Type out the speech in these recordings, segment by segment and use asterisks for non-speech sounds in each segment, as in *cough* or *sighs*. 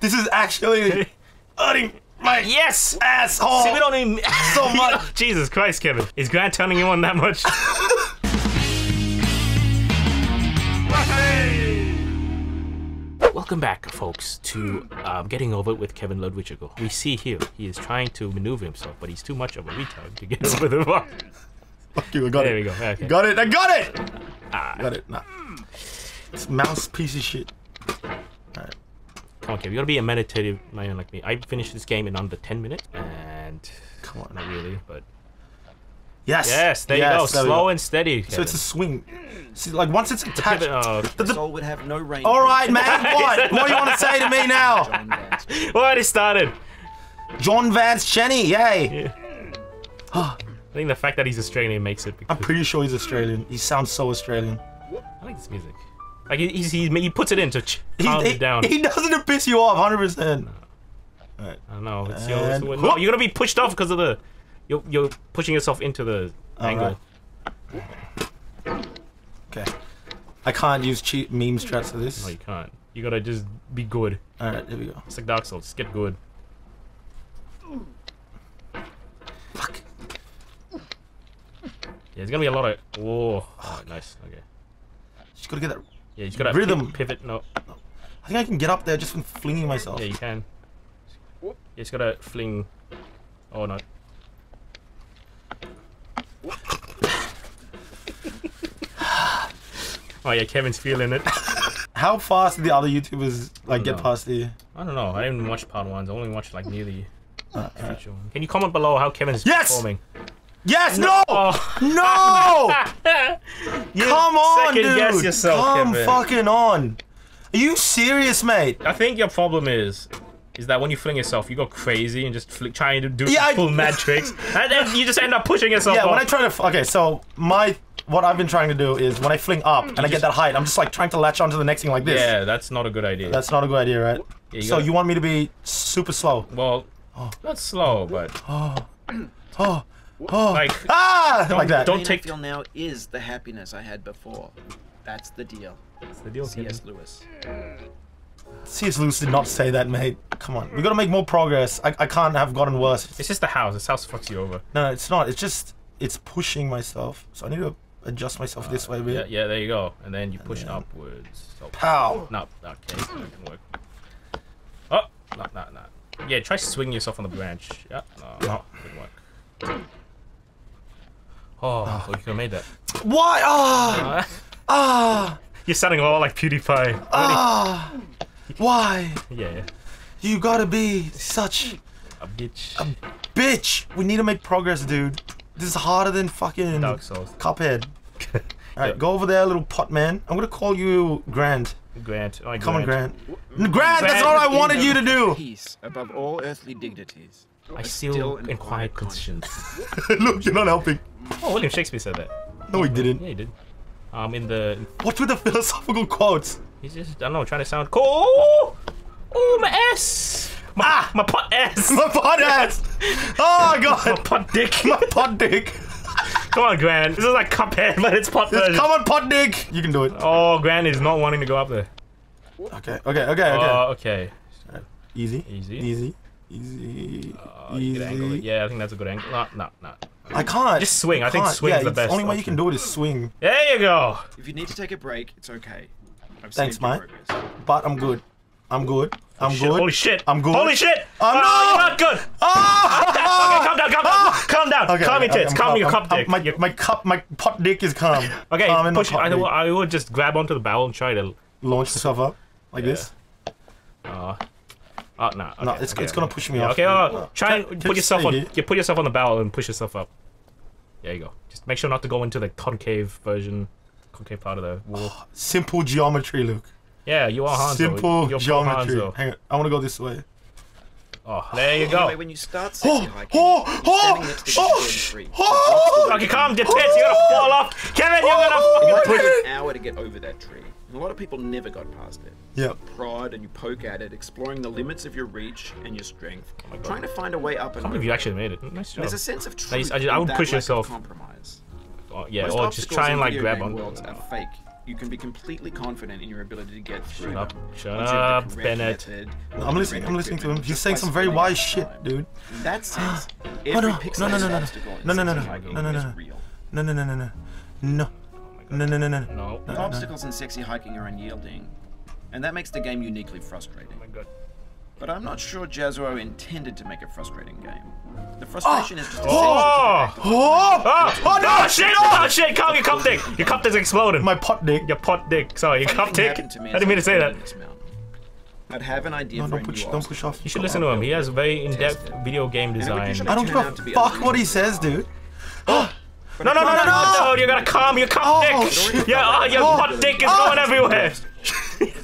This is actually hurting my Yes! asshole. See, we don't even *laughs* So much. *laughs* Jesus Christ, Kevin. Is Grant turning you on that much? *laughs* Welcome back, folks, to um, Getting Over It with Kevin Ludwichigo. We see here he is trying to maneuver himself, but he's too much of a retard to get over the bar. Fuck you, I got There it. we go. Okay. Got it, I got it! Ah. Got it. Nah. This mouse piece of shit. Alright. Come on, Kevin. You gotta be a meditative man like me. I finished this game in under 10 minutes, and Come on. not really, but Yes. yes, there yes, you go. there Slow go. and steady. So it's a swing. See, like once it's attached. Oh, The- the- Soul would have no range. all right, man. *laughs* What? what do you want to say to me now? John *laughs* Vance. well, started. John Vance Cheney, yay! *gasps* I think the fact that he's Australian makes it. Because I'm pretty sure he's Australian. He sounds so Australian. I like this music. Like he, he's, he, he puts it in to ch- calm he, it down. he does it to piss you off, 100%. I don't know. It's your, it's the way- no, you're gonna be pushed off because of the. You're, you're pushing yourself into the angle. Okay. I can't use cheap meme strats for this. No, you can't. You gotta just be good. Alright, here we go. It's like Dark Souls. Just get good. Fuck. Yeah, there's gonna be a lot of. Whoa. Oh, nice. Okay. Just gotta get that. Yeah, you just gotta Rhythm. pivot. No. I think I can get up there just from flinging myself. Yeah, you can. You just gotta fling. Oh no. *laughs* oh yeah, Kevin's feeling it. *laughs* How fast did the other YouTubers like get know. past the? I don't know. I didn't watch part ones. I only watched like nearly. Uh, feature uh. one. Can you comment below how Kevin's Yes! performing? Yes! No! Oh, No! *laughs* Come on, dude! guess yourself, Come Kevin. fucking on! Are you serious, mate? I think your problem is. Is that when you fling yourself, you go crazy and just flick, trying to do Yeah, I- full mad tricks, *laughs* and then you just end up pushing yourself Yeah, off. when I try to. f- Okay, so my what I've been trying to do is when I fling up mm. and I get that height, I'm just like trying to latch onto the next thing like this. yeah, that's not a good idea. That's not a good idea, right? Yeah, you so gotta- you want me to be super slow? well, oh. not slow, but Oh, oh, like ah, don't, like that. Don't take I feel now is the happiness I had before. That's the deal. That's the deal. C.S. Lewis. C.S. Lewis did not say that, mate. Come on, we gotta make more progress. I, I can't have gotten worse. It's just the house. This house fucks you over. No, it's not. It's just it's pushing myself. So I need to adjust myself this way a Yeah, bit. yeah. There you go. And then you push then- upwards. So, Pow. no, okay, that can work. Oh, no, no, no. Yeah, try swinging yourself on the branch. Yeah, no, No. didn't work. Oh, oh you could have made that. Why? Ah, Uh, ah, you're sounding a lot like PewDiePie. ah. Why? Yeah, You gotta be such a bitch. A bitch. We need to make progress, dude. This is harder than fucking Dark Souls. Cuphead. *laughs* All right, Yeah. go over there, little pot man. I'm gonna call you Grant. Grant. Oh, Come on, Grant. Grant. Grant, that's all I wanted you to do. Peace above all earthly dignities. I A still and in quiet conscience. *laughs* Look, you're not helping. Oh, William Shakespeare said that. No, he didn't. Yeah, he did. Um, in the What with the philosophical quotes? he's just I don't know trying to sound cool. Oh, oh my ass. My, Ah! my pot ass. *laughs* My pot ass. Oh my *laughs* my god. pot dick. My pot dick. Come on, Grant. This is like Cuphead, but it's pot version. Come on, pot dick. You can do it. Oh, Grant is not wanting to go up there. Okay, okay, okay, okay. Oh, okay. Easy. Easy. Easy. Easy. Oh, you angle it. Easy. Yeah, I think that's a good angle. No, no, no. I can't. Just swing. You I think can't. swing's yeah, the it's best only way you can do it is swing. There you go. If you need to take a break, it's okay. I've Thanks, mate. But I'm good. I'm good. I'm Shit, good. Holy shit. I'm good. Holy shit. Oh, no! you're not good. Ah! Okay, calm down, calm down. *laughs* Calm down. Okay, calm your okay, tits. I'm calm calm. your I'm- cup I'm- dick. My, Your- my cup, my pot dick is calm. *laughs* Okay, calm push. I, dick. I would just grab onto the barrel and try to. Launch myself up like Yeah. this. Uh, oh no. Okay, No, it's, okay, it's gonna push me Yeah, off. okay, uh, No. try and Can- can put yourself on. here? You put yourself on the barrel and push yourself up. There you go. Just make sure not to go into the concave version, concave part of the wall. *sighs* Simple geometry, Luke. Yeah, you are Hanzo. Simple You're geometry. Hanzo. Hang on, I want to go this way. Oh, there you Anyway, go. when you start sexy Oh, hiking, oh, you're oh, standing next to the oh, golden tree. oh. Okay, calm your tits. You're gonna fall off. Kevin, you're gonna It might fucking take push. an hour to get over that tree. And a lot of people never got past it. Yep. Prod and you poke at it, exploring the limits of your reach and your strength, oh my God. trying to find a way up and I can't believe over. you actually made it. Nice job. There's a sense of I just- I just- I would that push lack yourself. Compromise. Oh, yeah, Most or just try and like grab game on. worlds are fake. you can be completely confident in your ability to get through Shut up. Shut once you have up, Bennett. method I'm listening. I'm listening to him. He's saying some very wise it shit, dude. In that *gasps* sense, Oh, every no. No, pixelated no, no, no, no. obstacle in No, no, no, Sexy no. Hiking No, no, is no. real. No, no, no, no, no, no, no, no, no, no, no. No. The obstacles in sexy hiking are unyielding, and that makes the game uniquely frustrating. Oh my god. But I'm not sure Jazzuo intended to make a frustrating game. The ah! frustration is just Oh! essential to Oh! Oh! Oh, no, shit! Oh shit! Calm your cup dick! Your cup dick's exploding. My pot dick. your pot dick. Sorry, your cup Funny dick. to me I didn't mean to say that. building this mountain. I'd have an idea No, for don't a push. Don't push off. You should listen to him. He has very in-depth video game design. I don't give a out to be fuck what he says, dude. *gasps* Oh, No, no, no, no, no, no! You gotta calm your cup Oh, dick. shit. Yeah, oh, your Oh. pot dick is Oh. going everywhere.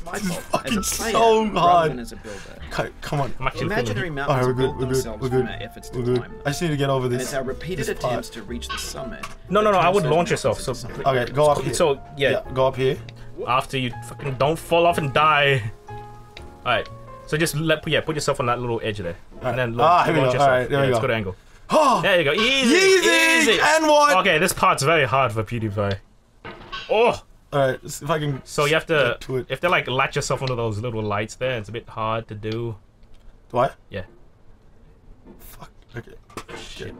My fault. fucking as a player, so hard. as a builder. Okay, come on. I'm actually Imaginary feeling. mountains Alright, we're build good. We're good. We're from good. our efforts to We're good. climb them. I just need to get over And this. it's our repeated this part. attempts to reach the summit. No, no, no. I would launch yourself. So Okay, go up here. So yeah, Yeah, go up here. after you fucking don't fall off and die. All right. So just let yeah put yourself on that little edge there, and then Ah, launch, here we launch go. yourself. Alright, there yeah, we it's go. good angle. Oh, There you go. Easy. easy, Easy. and one. Okay, this part's very hard for PewDiePie. Oh, All right, if I can. so you have to to it. if they like latch yourself onto those little lights there, it's a bit hard to do. Do I? Yeah. Fuck. Okay. Shit.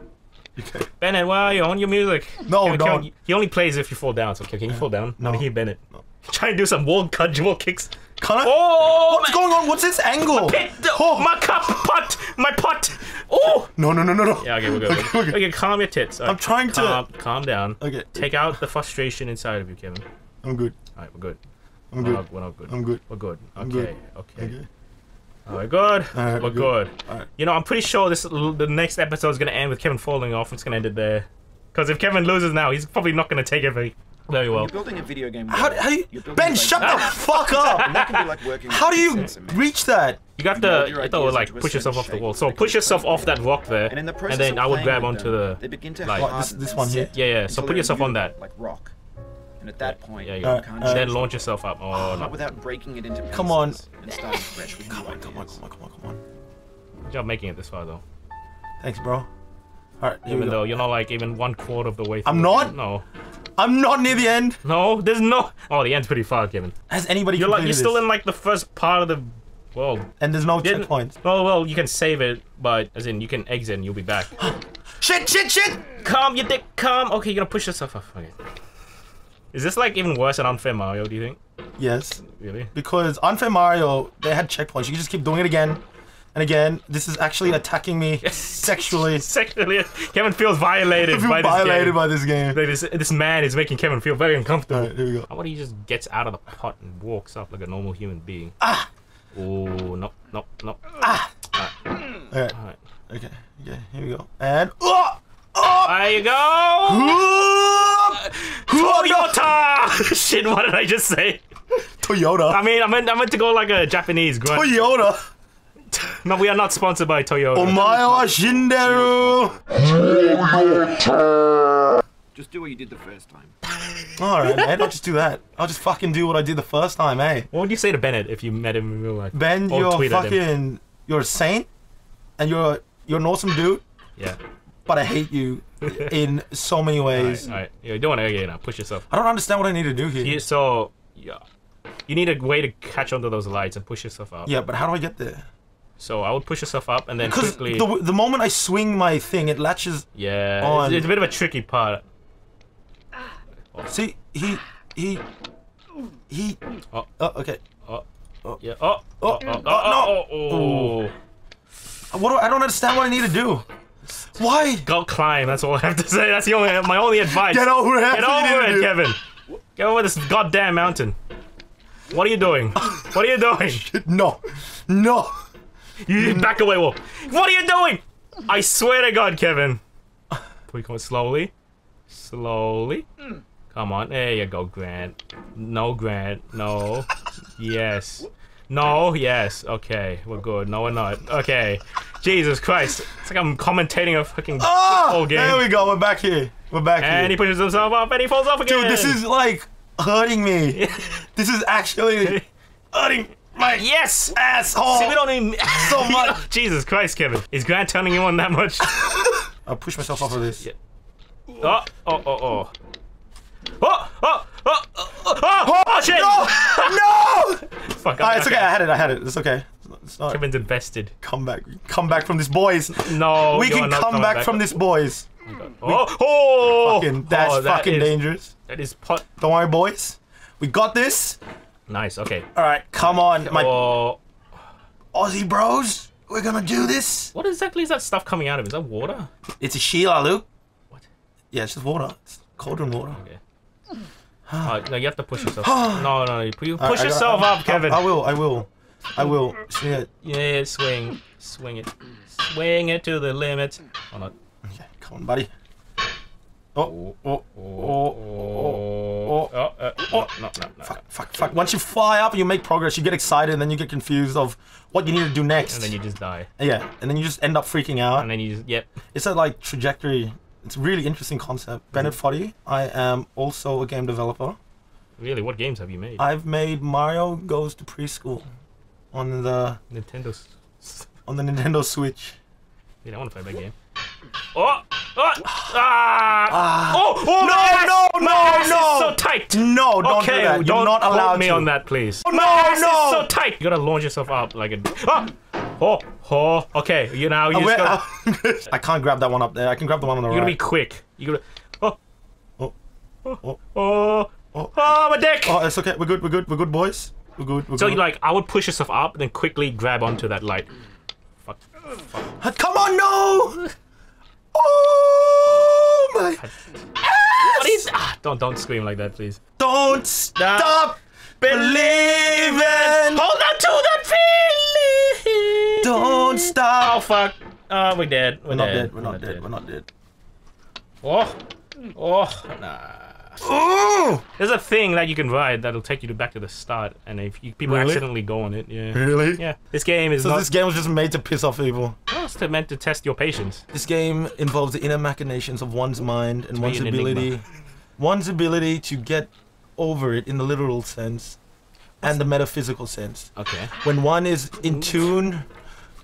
Okay. Bennett, why are you on your music? No, Can- can- He only plays if you fall down. So can can you fall down? No. I hear Bennett. *laughs* Try and do some wall cut, wall kicks. Can I? Oh, oh, oh, oh, What's my, going on? What's this angle? pit, Oh. my cup, pot, my pot. Oh. No, no, no, no, no. Yeah, okay, we're good. Okay, Okay, okay. calm your tits. All I'm trying to- calm, calm down. Okay. Take out the frustration inside of you, Kevin. I'm good. All right, we're good. I'm We're good. not, we're not good. I'm good. We're good. Okay, I'm good. okay. Okay. All right, good. Alright, we're good. good. Alright. You know, I'm pretty sure this the next episode is gonna end with Kevin falling off. It's gonna end it there. Because if Kevin loses now, he's probably not gonna take it very, very well. You're building a video game. How, world. how do you? Ben, shut the fuck up. And that can be like How do you reach that? You got to, mold your you thought ideas like push yourself off the wall. So they push yourself off that rock there, And in the process and then of I would grab onto them, the. They begin to like- this- this one here? Yeah, yeah. So put yourself on that. Like rock. And at that point, Yeah, you you. Uh, can't uh, then launch yourself up. Oh not no! without breaking it into pieces Come on. and starting fresh with Come on, come on, come on, come on, come on. Good job making it this far though. Thanks, bro. All right, here we Even go. though you're not like even one quarter of the way. Through. I'm not? No, I'm not near the end. no. There's no. Oh, the end's pretty far, Kevin. Has anybody You're like you're still in like the first part of the world. And there's no Didn't- checkpoints. Well, well, you can save it, but as in you can exit and you'll be back. *gasps* Shit, shit, shit! calm, you dick, calm. Okay, you're gonna push yourself up. Okay. Is this like even worse than unfair Mario? Do you think? Yes, Really? because Unfair Mario, they had checkpoints. You can just keep doing it again and again. This is actually attacking me sexually. *laughs* Sexually, Kevin feels violated I by this violated game. by this game. Like, this, this man is making Kevin feel very uncomfortable. Here we go. How about he just gets out of the pot and walks up like a normal human being? Ah! Oh, no, no, no. Alright, Alright. okay, okay, here we go. And. Oh! Oh! There you go! Toyota! *laughs* Shit, what did I just say? Toyota. I mean, I meant, I meant to go like a Japanese grunt. Toyota. No, we are not sponsored by Toyota. Omae wa shinderu. Just do what you did the first time. Alright, man, I'll just do that. I'll just fucking do what I did the first time, eh? What would you say to Bennett if you met him in real life? Ben, Or you're tweet him. fucking. You're a saint. And you're you're an awesome dude. Yeah. But I hate you in so many ways. Alright, you're doing it again now. Push yourself. I don't understand what I need to do here. You, so, yeah. You need a way to catch onto those lights and push yourself up. Yeah, but how do I get there? So I would push yourself up and then Because quickly. the, the moment I swing my thing, it latches. yeah, on- it's, a bit of a tricky part. See, he he he. Oh. Oh, okay. Oh, Oh. yeah. Oh, Oh, oh, oh, oh no. oh, oh, oh. What do I don't understand what I need to do. Why? Go climb. That's all I have to say. That's the only my only advice. Get over it. Get That's what you over it. Kevin. Get over this goddamn mountain. What are you doing? What are you doing? *laughs* No, no. You back away, Wolf. What are you doing? I swear to God, Kevin. We come slowly, slowly. Come on, there you go, Grant. No, Grant. No. *laughs* Yes. No. Yes. Okay, we're good. No, we're not. Okay. Jesus Christ! It's like I'm commentating a fucking Ah, football game. there we go. We're back here. We're back here. and he pushes himself up and he falls off again. Dude, this is like hurting me. *laughs* this is actually *laughs* hurting my yes. asshole. See, we don't even So much. *laughs* Jesus Christ, Kevin! Is Grant turning you on that much? *laughs* I'll push myself off of this. Yeah. Oh, oh, oh, oh. Oh, oh, oh, oh, Oh, oh shit! No! *laughs* Fuck. Ah, it's okay. I had it. I had it. It's okay. It's not. Kevin's invested. Come back. Come back from this, boys. No, we can come coming back, from this, boys. Oh, oh, Fucking, that's oh, that fucking is- dangerous. That is pot. Don't worry, boys. We got this. Nice. Okay. All right, come on, my Oh, Aussie bros. We're gonna do this. what exactly is that stuff coming out of? Is that water? It's a Sheila, Luke. What? Yeah, it's just water. It's cauldron water. Okay. *sighs* Oh, no, you have to push yourself. *sighs* no, no, you you push I- yourself I- up, Kevin. I, I will. I will. I will. Yeah. Yeah, swing, swing it, swing it to the limit. Oh, not. Okay, come on, buddy. Oh, oh, oh, Oh, oh, uh, no, no, no, no. Fuck, fuck, fuck. Once you fly up and you make progress, you get excited and then you get confused of what you need to do next. And then you just die. Yeah, and then you just end up freaking out. And then you just, yep. It's a like trajectory. It's a really interesting concept. Bennett Foddy. I am also a game developer. Really, what games have you made? I've made Mario Goes to Preschool on the Nintendo's. s- on the Nintendo Switch. Dude, I want to play that game. Oh! Oh! Ah! oh! Oh! No, my ass! no, my no, ass is no. so tight. No, don't okay, do that. You're don't not allowed me to. on that, please. No, my ass no. is so tight. You gotta launch yourself up like a. Ah! Oh! Oh! Okay, you now you Uh, just gotta, *laughs* I can't grab that one up there. I can grab the one on the you gotta be quick. You gotta. Oh! Oh, Oh! oh. Oh! Oh. Oh! My dick! Oh, it's okay. We're good. We're good. We're good, boys. We're good. We're So good. you like, I would push yourself up, then quickly grab onto that light. Fuck. Uh, Come on, no! *laughs* Oh my! What is? Ah! Don't don't scream like that, please. Don't stop believing. Hold on to that feeling. Don't stop. Oh fuck! Oh, we're dead. We're, We're not dead. We're not dead. We're not dead. Oh, oh, nah. Oh! There's a thing that you can ride that'll take you to back to the start, and if you, people Really? accidentally go on it, yeah, Really? yeah. This game is So not. this game was just made to piss off people. It's to- meant to test your patience. This game involves the inner machinations of one's mind and one's an ability, one's ability to get over it in the literal sense, and the metaphysical sense. Okay. When one is in tune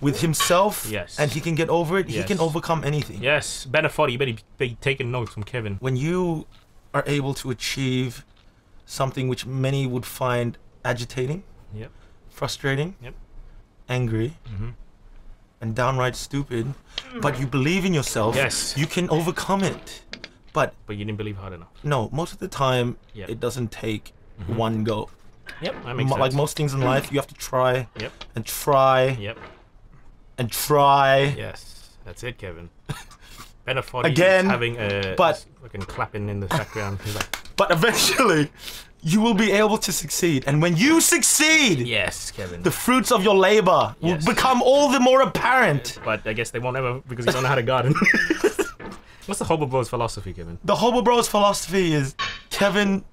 with himself, Yes. and he can get over it, he Yes. can overcome anything. Yes, Bennett Foddy, you better be taking notes from Kevin. When you are able to achieve something which many would find agitating, Yep. frustrating, Yep. angry, Mhm. and downright stupid, but you believe in yourself, Yes. you can overcome it. But But you didn't believe hard enough. no, most of the time, Yep. it doesn't take one go. Yep, that makes Mo- sense. like most things in life, you have to try Yep. and try Yep. and try. Yes, that's it, Kevin. *laughs* Bennett Foddy Again, having a but- fucking clapping in the background. Like, *laughs* But eventually, you will be able to succeed. And when you succeed, yes, Kevin. the fruits of your labor will become all the more apparent. But I guess they won't ever because you don't know how to garden. *laughs* What's the Hobo Bros philosophy, Kevin? The Hobo Bros philosophy is Kevin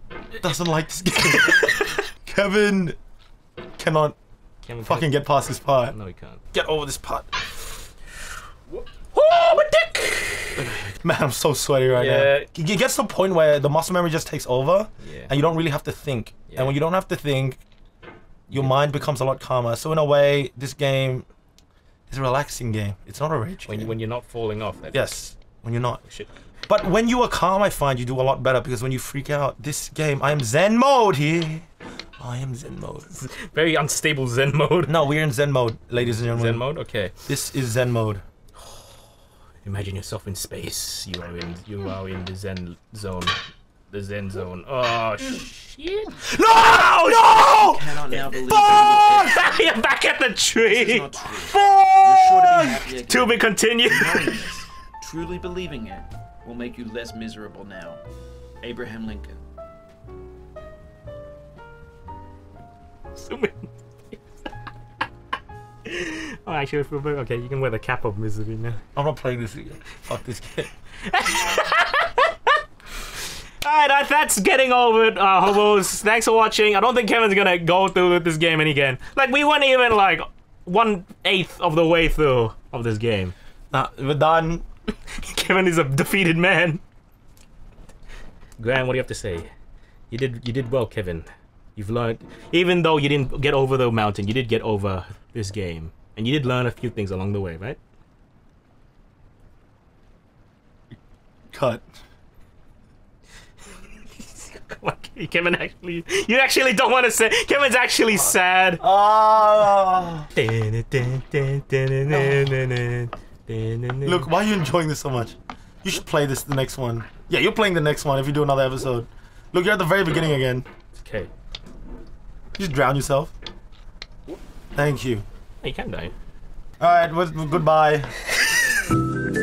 doesn't like this *laughs* game. Kevin cannot Kevin fucking get past this part. No, he can't. Get over this part. Oh, my dick! *laughs* Man, I'm so sweaty right Yeah. now. It gets to a point where the muscle memory just takes over Yeah. and you don't really have to think. Yeah. And when you don't have to think, your mind becomes a lot calmer. So in a way, this game is a relaxing game. It's not a rage When, game. when you're not falling off. Yes, when you're not. Oh, shit. But when you are calm, I find you do a lot better because when you freak out, this game, I am Zen mode here. I am Zen mode. *laughs* Very unstable Zen mode. No, we're in Zen mode, ladies and gentlemen. Zen mode? Okay. This is Zen mode. Imagine yourself in space. You are in you are in the Zen zone. The Zen zone. Oh shit. No! No! Cannot now believe that *laughs* You're back at the tree. not sure to be. To be continued. This, truly believing it, will make you less miserable now. Abraham Lincoln. *laughs* oh, actually, okay, you can wear the cap of misery now. I'm not playing this again. Fuck this game. *laughs* Alright, that, that's getting over it, uh, hobos. Thanks for watching. I don't think Kevin's gonna go through with this game any again. Like, we weren't even, like, one eighth of the way through of this game. Nah, we're done. *laughs* Kevin is a defeated man. Graham, what do you have to say? You did you did well, Kevin. You've learned even though you didn't get over the mountain, you did get over this game. And you did learn a few things along the way, right? Cut. *laughs* Kevin. Actually, you actually don't want to say. Kevin's actually sad. Ah. Look, Look, why are you enjoying this so much? You should play this the next one. Yeah, you're playing the next one if you do another episode. Look, you're at the very beginning again. Okay. You just drown yourself. Thank you. Oh, you can die. All right, well, goodbye. *laughs*